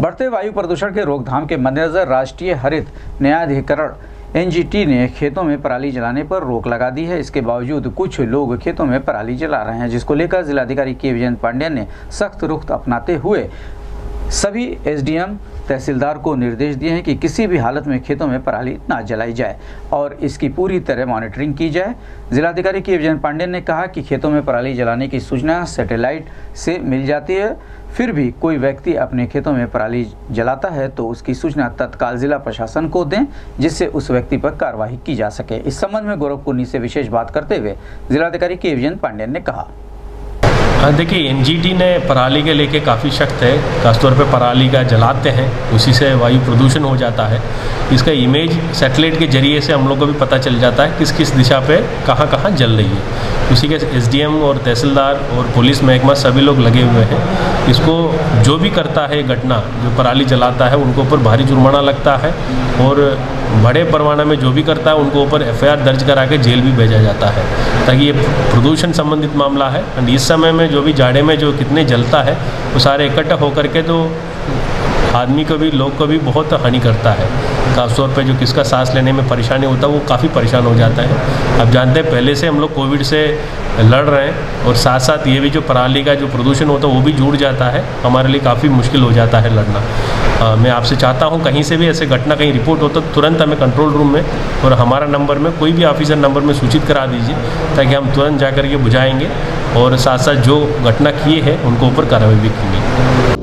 बढ़ते वायु प्रदूषण के रोकथाम के मद्देनजर राष्ट्रीय हरित न्यायाधिकरण एनजीटी ने खेतों में पराली जलाने पर रोक लगा दी है। इसके बावजूद कुछ लोग खेतों में पराली जला रहे हैं, जिसको लेकर जिलाधिकारी के विजय पांडेय ने सख्त रुख अपनाते हुए सभी एसडीएम तहसीलदार को निर्देश दिए हैं कि किसी भी हालत में खेतों में पराली ना जलाई जाए और इसकी पूरी तरह मॉनिटरिंग की जाए। जिलाधिकारी के विजय पांडे ने कहा कि खेतों में पराली जलाने की सूचना सैटेलाइट से मिल जाती है। फिर भी कोई व्यक्ति अपने खेतों में पराली जलाता है तो उसकी सूचना तत्काल जिला प्रशासन को दें, जिससे उस व्यक्ति पर कार्रवाई की जा सके। इस संबंध में गोरखपुर से विशेष बात करते हुए जिलाधिकारी के विजय पांडेन ने कहा। हाँ देखिए, एनजीटी ने पराली के लेके काफ़ी सख्त है। खासतौर पे पराली का जलाते हैं, उसी से वायु प्रदूषण हो जाता है। इसका इमेज सैटेलाइट के ज़रिए से हम लोग को भी पता चल जाता है किस किस दिशा पे कहाँ कहाँ जल रही है। उसी के एसडीएम और तहसीलदार और पुलिस महकमा सभी लोग लगे हुए हैं। इसको जो भी करता है घटना, जो पराली जलाता है, उनको ऊपर भारी जुर्माना लगता है और बड़े परवाना में जो भी करता है, उनको ऊपर एफआईआर दर्ज करा के जेल भी भेजा जाता है। ताकि ये प्रदूषण संबंधित मामला है एंड इस समय में जो भी जाड़े में जो कितने जलता है, वो सारे इकट्ठा होकर के तो आदमी को भी, लोग को भी बहुत हानि करता है। खासतौर पे जो किसका सांस लेने में परेशानी होता है, वो काफ़ी परेशान हो जाता है। अब जानते हैं, पहले से हम लोग कोविड से लड़ रहे हैं और साथ साथ ये भी जो पराली का जो प्रदूषण होता है वो भी जुड़ जाता है। हमारे लिए काफ़ी मुश्किल हो जाता है लड़ना। आ, मैं आपसे चाहता हूँ कहीं से भी ऐसे घटना कहीं रिपोर्ट हो तो तुरंत हमें कंट्रोल रूम में और हमारा नंबर में कोई भी ऑफिसर नंबर में सूचित करा दीजिए ताकि हम तुरंत जा करके बुझाएँगे और साथ साथ जो घटना किए हैं उनको ऊपर कार्रवाई भी की